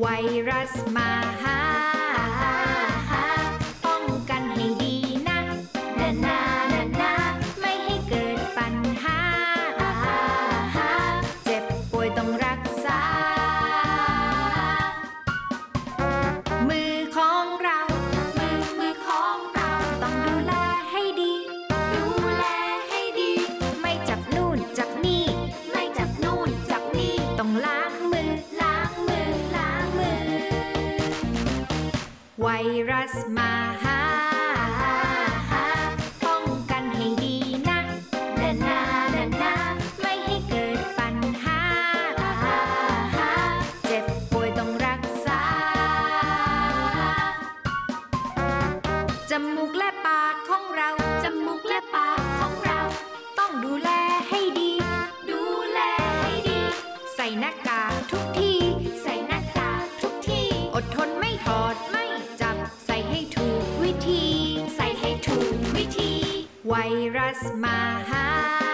ไวรัสมา ไว รัสมาหา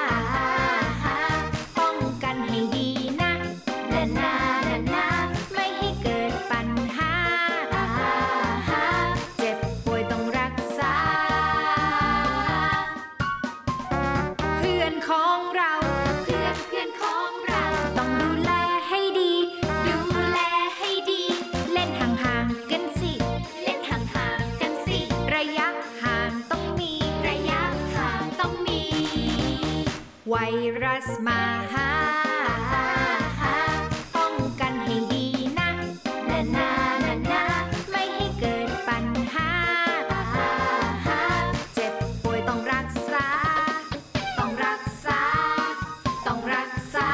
ไวรัสมาหาป้องกันให้ดีนะนานานานาไม่ให้เกิดปัญหา เจ็บป่วยต้องรักษา ต้องรักษา ต้องรักษา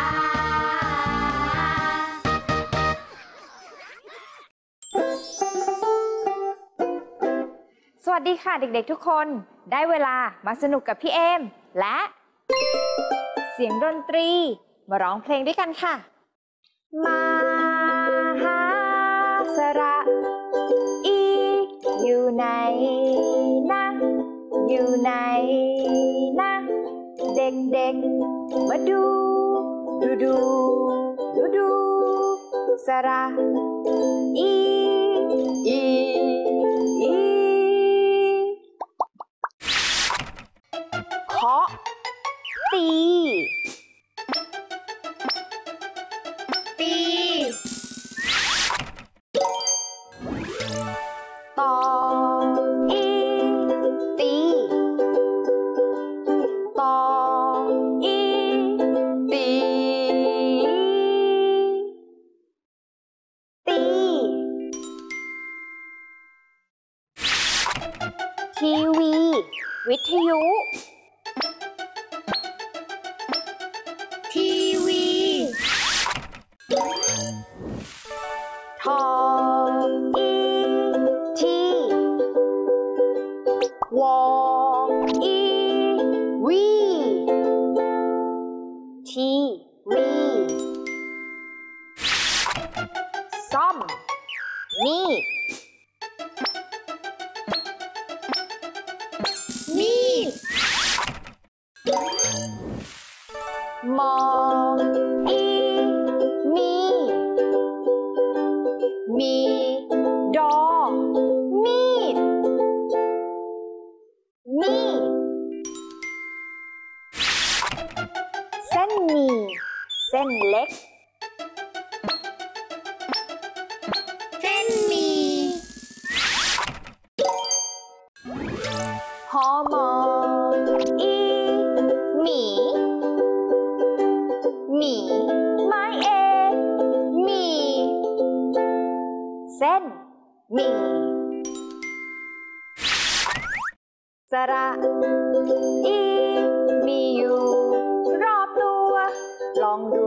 สวัสดีค่ะเด็กๆทุกคน ได้เวลามาสนุกกับพี่เอมและ สียงดนตรี มาร้องเพลงด้วยกันค่ะ มาหาสระอีอยู่ไหนนะอยู่ไหนนะ เด็กๆ มาดู ดูดูดูดูสระอีอีอี ทีวี วิทยุ มออี สระอีมีอยู่ รอบตัว ลองดู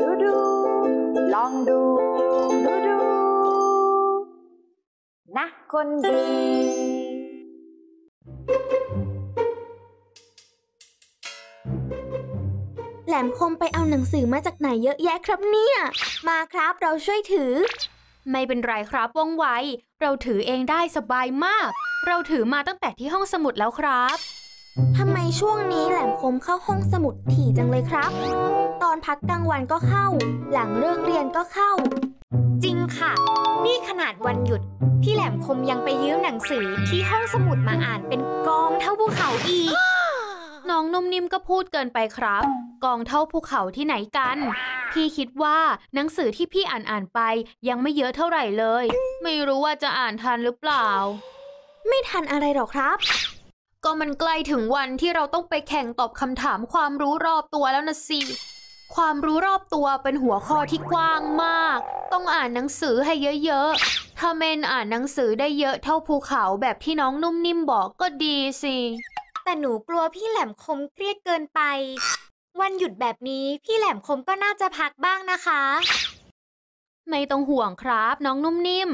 ดูดู ลองดู ดูดู นะคนดีแหลมคมไปเอาหนังสือมาจากไหนเยอะแยะครับเนี่ย มาครับเราช่วยถือ ไม่เป็นไรครับว่องไว เราถือเองได้สบายมาก เราถือมาตั้งแต่ที่ห้องสมุดแล้วครับทำไมช่วงนี้แหลมคมเข้าห้องสมุดถี่จังเลยครับ ตอนพักกลางวันก็เข้า หลังเลิกเรียนก็เข้า จริงค่ะ นี่ขนาดวันหยุด พี่แหลมคมยังไปยืมหนังสือที่ห้องสมุดมาอ่านเป็นกองเท่าภูเขาอีก น้องนุ่มนิ่มก็พูดเกินไปครับ กองเท่าภูเขาที่ไหนกัน พี่คิดว่าหนังสือที่พี่อ่านอ่านไปยังไม่เยอะเท่าไหร่เลย ไม่รู้ว่าจะอ่านทันหรือเปล่า ไม่ทันอะไรหรอกครับ ก็มันใกล้ถึงวันที่เราต้องไปแข่งตอบคำถามความรู้รอบตัวแล้วนะสิ ความรู้รอบตัวเป็นหัวข้อที่กว้างมาก ต้องอ่านหนังสือให้เยอะๆ ถ้าเมนอ่านหนังสือได้เยอะเท่าภูเขาแบบที่น้องนุ่มนิ่มบอกก็ดีสิ แต่หนูกลัวพี่แหลมคมเครียดเกินไป วันหยุดแบบนี้พี่แหลมคมก็น่าจะพักบ้างนะคะ ไม่ต้องห่วงครับ น้องนุ่มนิ่ม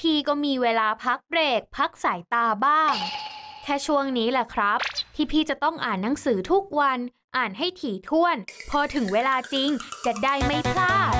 พี่ก็มีเวลาพักเบรก พักสายตาบ้าง แค่ช่วงนี้แหละครับ ที่พี่จะต้องอ่านหนังสือทุกวัน อ่านให้ถี่ถ้วน พอถึงเวลาจริงจะได้ไม่พลาด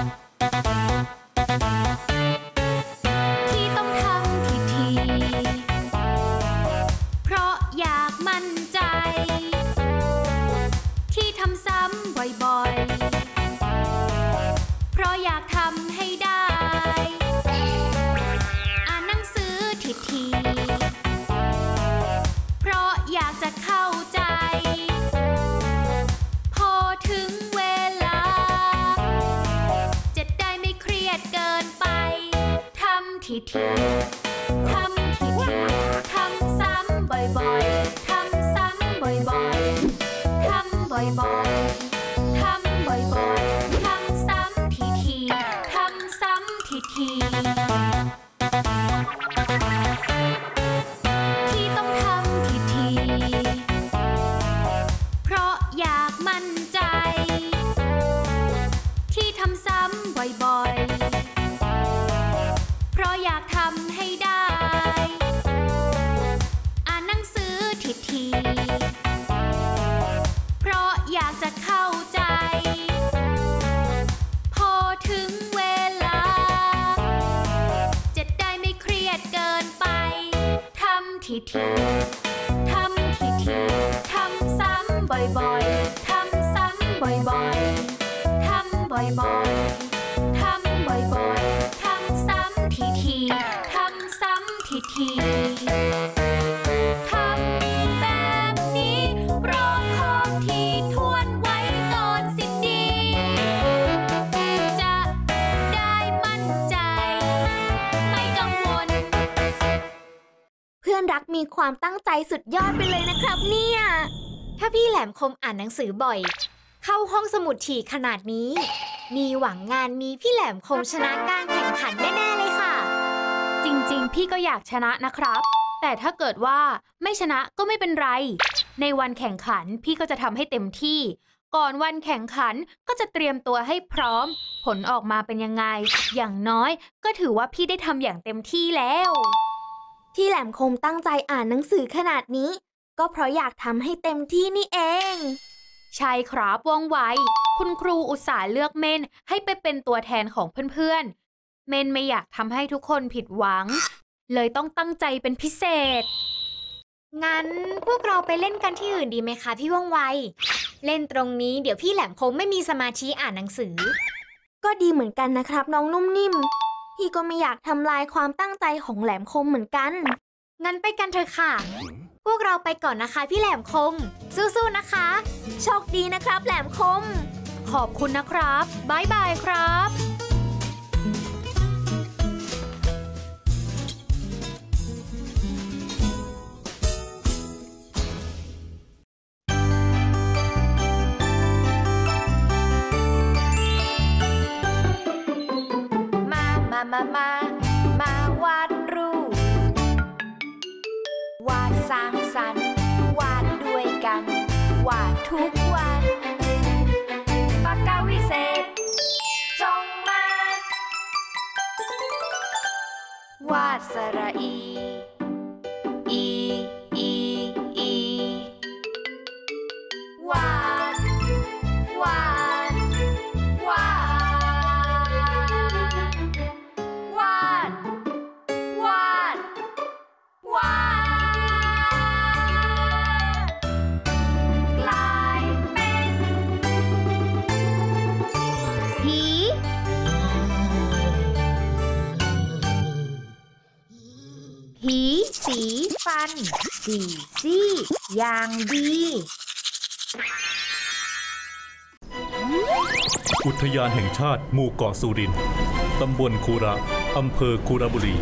ำ ความตั้งใจสุดยอดไปเลยนะครับเนี่ย ถ้าพี่แหลมคมอ่านหนังสือบ่อย เข้าห้องสมุดถี่ขนาดนี้ มีหวังงานนี้พี่แหลมคมชนะการแข่งขันแน่ๆเลยค่ะ จริงๆ พี่ก็อยากชนะนะครับ แต่ถ้าเกิดว่าไม่ชนะก็ไม่เป็นไร ในวันแข่งขันพี่ก็จะทำให้เต็มที่ ก่อนวันแข่งขันก็จะเตรียมตัวให้พร้อม ผลออกมาเป็นยังไง อย่างน้อยก็ถือว่าพี่ได้ทำอย่างเต็มที่แล้ว ที่แหลมคมตั้งใจอ่านหนังสือขนาดนี้ ก็เพราะอยากทำให้เต็มที่นี่เอง ใช่ครับว่องไว คุณครูอุตส่าห์เลือกเมนให้ไปเป็นตัวแทนของเพื่อนๆ เมนไม่อยากทำให้ทุกคนผิดหวัง เลยต้องตั้งใจเป็นพิเศษ งั้นพวกเราไปเล่นกันที่อื่นดีไหมคะพี่ว่องไว เล่นตรงนี้เดี๋ยวพี่แหลมคงไม่มีสมาธิอ่านหนังสือ ก็ดีเหมือนกันนะครับน้องนุ่มนิ่ม พี่ก็ไม่อยากทำลายความตั้งใจของแหลมคมเหมือนกัน งั้นไปกันเถอะค่ะ พวกเราไปก่อนนะคะพี่แหลมคม สู้ๆนะคะ โชคดีนะครับแหลมคม ขอบคุณนะครับบายบายครับ มามามามาวาดรูป วาดสร้างสรรค์ วาดด้วยกัน วาดทุกวันปากกาวิเศษ จงมา วาดสระอี สี่ซี่ อย่างดี อุทยานแห่งชาติหมู่เกาะสุรินทร์ตำบลคูระอำเภอคูระบุรี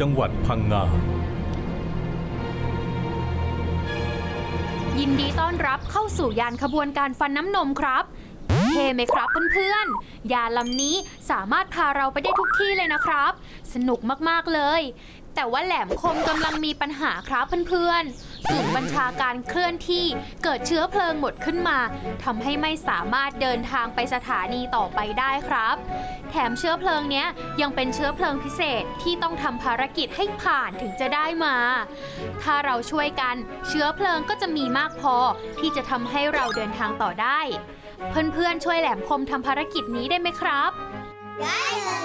จังหวัดพังงา ยินดีต้อนรับเข้าสู่ยานขบวนการฟันน้ำนมครับเท่ไหมครับเพื่อนๆ ยานลำนี้สามารถพาเราไปได้ทุกที่เลยนะครับ สนุกมากๆเลย แต่ว่าแหลมคมกำลังมีปัญหาครับเพื่อนๆศูนย์บัญชาการเคลื่อนที่เกิดเชื้อเพลิงหมดขึ้นมาทำให้ไม่สามารถเดินทางไปสถานีต่อไปได้ครับ แถมเชื้อเพลิงเนี้ยยังเป็นเชื้อเพลิงพิเศษที่ต้องทำภารกิจให้ผ่านถึงจะได้มา ถ้าเราช่วยกันเชื้อเพลิงก็จะมีมากพอที่จะทำให้เราเดินทางต่อได้ เพื่อนๆช่วยแหลมคมทำภารกิจนี้ได้ไหมครับ ได้เลย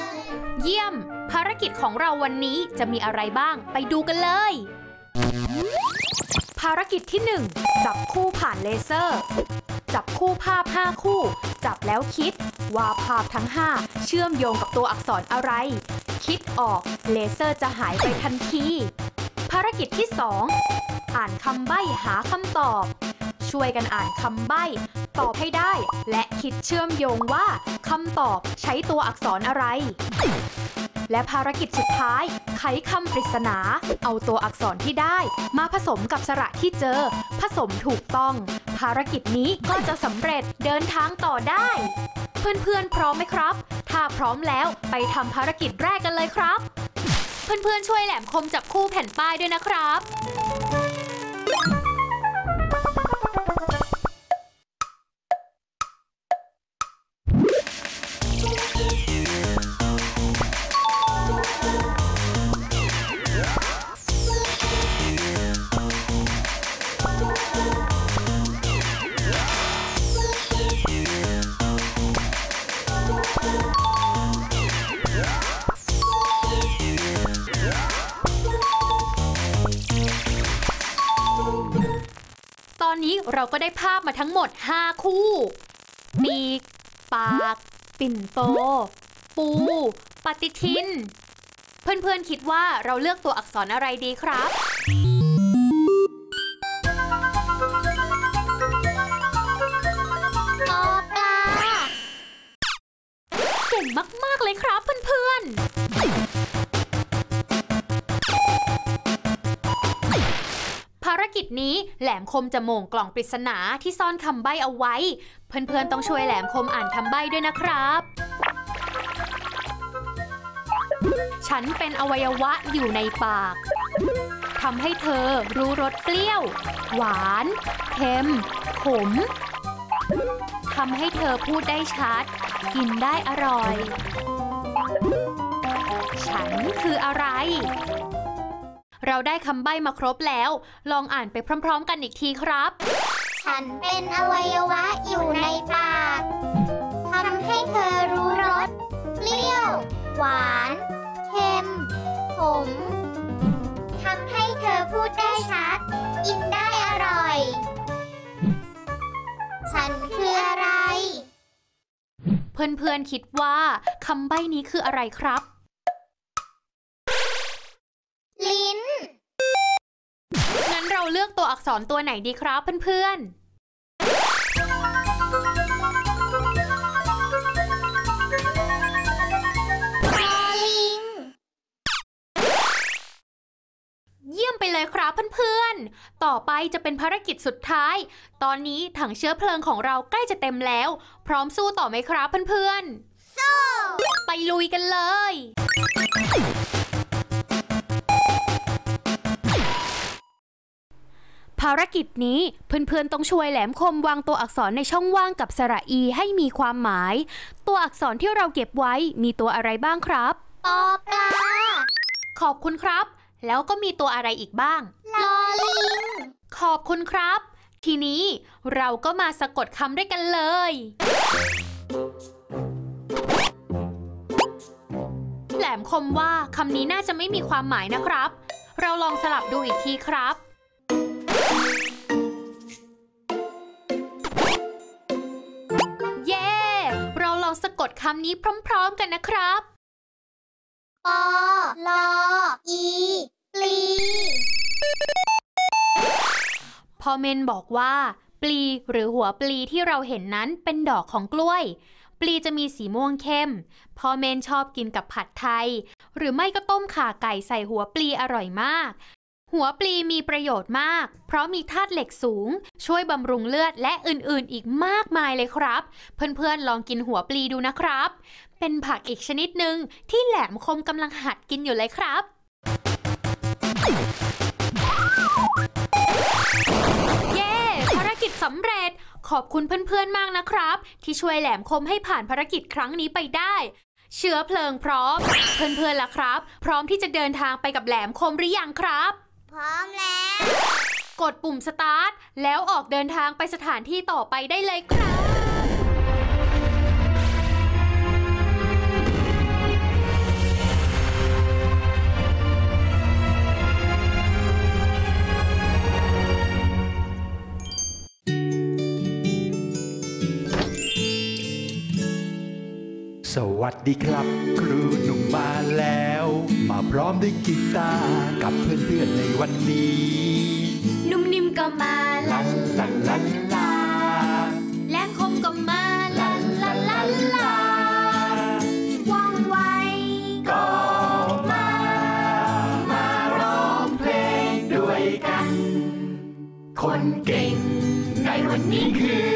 เยี่ยม ภารกิจของเราวันนี้จะมีอะไรบ้าง ไปดูกันเลย ภารกิจที่ 1 จับคู่ผ่านเลเซอร์ จับคู่ภาพ 5 คู่ จับแล้วคิด ว่าภาพทั้ง 5 เชื่อมโยงกับตัวอักษรอะไร คิดออกเลเซอร์จะหายไปทันที ภารกิจที่ 2 อ่านคำใบ้หาคำตอบ ช่วยกันอ่านคำใบ้ ตอบให้ได้ และคิดเชื่อมโยงว่าคำตอบใช้ตัวอักษรอะไร และภารกิจสุดท้าย ไขคำปริศนา เอาตัวอักษรที่ได้ มาผสมกับสระที่เจอ ผสมถูกต้อง ภารกิจนี้ก็จะสำเร็จเดินทางต่อได้ เพื่อนๆ พร้อมไหมครับ ถ้าพร้อมแล้วไปทำภารกิจแรกกันเลยครับ เพื่อนๆ ช่วยแหลมคมจับคู่แผ่นป้ายด้วยนะครับ ได้ภาพมาทั้งหมด 5 คู่ปีก ปาก ปิ่นโต ปู ปฏิทิน เพื่อนๆคิดว่าเราเลือกตัวอักษรอะไรดีครับปอปลาเก่งมาก ๆ เลยครับ นี้แหลมคมจะโมงกล่องปริศนาที่ซ่อนคำใบ้เอาไว้ เพื่อนๆต้องช่วยแหลมคมอ่านคำใบ้ด้วยนะครับ ฉันเป็นอวัยวะอยู่ในปากทำให้เธอรู้รสเปรี้ยว หวาน เค็ม ขมทำให้เธอพูดได้ชัด กินได้อร่อย ฉันคืออะไร เราได้คำใบ้มาครบแล้ว ลองอ่านไปพร้อม ๆ กันอีกทีครับ ฉันเป็นอวัยวะอยู่ในปากทำให้เธอรู้รสเปรี้ยว หวาน เค็ม ขมทำให้เธอพูดได้ชัด กินได้อร่อย ฉันคืออะไร เพื่อนๆคิดว่าคำใบ้นี้คืออะไรครับ ลิ้น งั้นเราเลือกตัวอักษรตัวไหนดีครับเพื่อนๆคอลิงเยี่ยมไปเลยครับเพื่อนๆ ต่อไปจะเป็นภารกิจสุดท้าย ตอนนี้ถังเชื้อเพลิงของเราใกล้จะเต็มแล้ว พร้อมสู้ต่อไหมครับเพื่อนๆ สู้ ไปลุยกันเลยารกิจนี้เพื่อนๆต้องช่วยแหลมคมวางตัวอักษรในช่องว่างกับสระอีให้มีความหมาย ตัวอักษรที่เราเก็บไว้มีตัวอะไรบ้างครับปอปลา ขอบคุณครับ แล้วก็มีตัวอะไรอีกบ้างลอลิง ขอบคุณครับ ทีนี้เราก็มาสะกดคำด้วยกันเลย แหลมคมว่าคำนี้น่าจะไม่มีความหมายนะครับ เราลองสลับดูอีกทีครับ คำนี้พร้อมๆกันนะครับปอลออีปลีพ่อเมนบอกว่า ปลีหรือหัวปลีที่เราเห็นนั้นเป็นดอกของกล้วย ปลีจะมีสีม่วงเข้มพ่อเมนชอบกินกับผัดไทย หรือไม่ก็ต้มข่าไก่ใส่หัวปลีอร่อยมาก หัวปลีมีประโยชน์มาก เพราะมีธาตุเหล็กสูง ช่วยบำรุงเลือดและอื่นๆ อีกมากมายเลยครับ เพื่อนๆ ลองกินหัวปลีดูนะครับ เป็นผักอีกชนิดหนึ่งที่แหลมคมกำลังหัดกินอยู่เลยครับ เย้ภารกิจสำเร็จ ขอบคุณเพื่อนๆ มากนะครับ ที่ช่วยแหลมคมให้ผ่านภารกิจครั้งนี้ไปได้เชื้อเพลิงพร้อม เพื่อนๆล่ะครับ พร้อมที่จะเดินทางไปกับแหลมคมหรือยังครับ พร้อมแล้ว กดปุ่มสตาร์ท แล้วออกเดินทางไปสถานที่ต่อไปได้เลยครับ สวัสดีครับ ครูหนุ่มมาแล้ว มาพร้อมด้วยกีตาร์กับเพื่อนๆในวันนี้ นุ่มนิ่มก็มาลันลันลันลาแหลมคมก็มาลันลันลันลาว่องไวก็มา มาร้องเพลงด้วยกัน คนเก่งในวันนี้คือ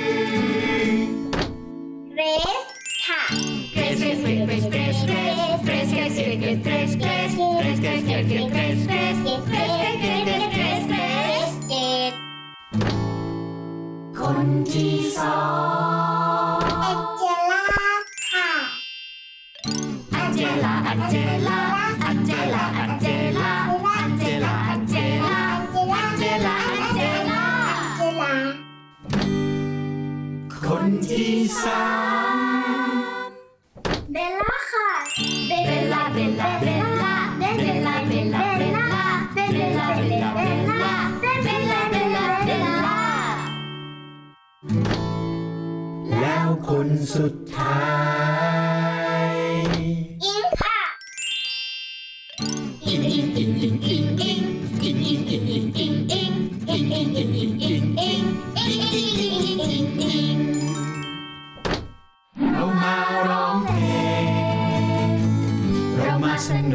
คนที่สามเบลล่าค่ะ เบเบลลาเบลล่า เบลล่า เบลล่า เบลล่า เบลล่า เบลล่า เบลล่า เบลล่า เบลล่า เบลลาเบลลาแล้วคนสุดท้าย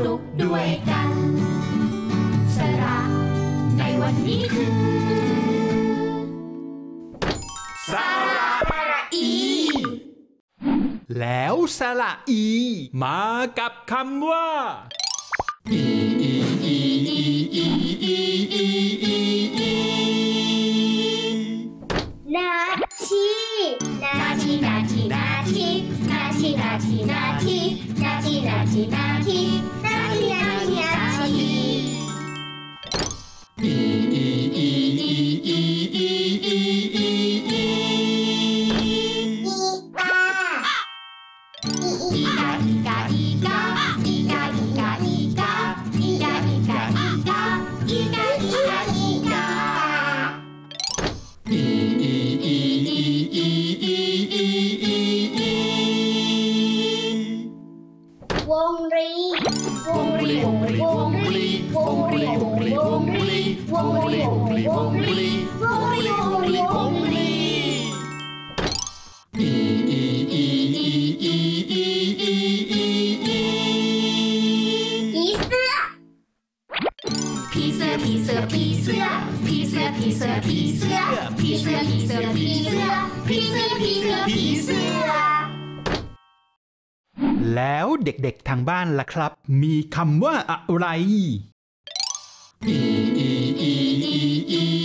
นุกด้วยกัน สระในวันนี้คือสระอี แล้วสระอี มากับคำว่าอีอีอีอีอีอีอีอีอีนาทีนาทีนาทีนาทีนาทีนาทีนาทีนาทีนาทีนาที e e e e e e e ผีเสื้อผีเสื้อผีเสื้อผีเสื้อผีเสื้อผีเสื้อผีเสื้อผีเสื้อผีเสื้อผีเสื้อผีเสื้อผีเสื้อ แล้วเด็กๆทางบ้านล่ะครับ มีคำว่าอะไร อีอีอีอีอี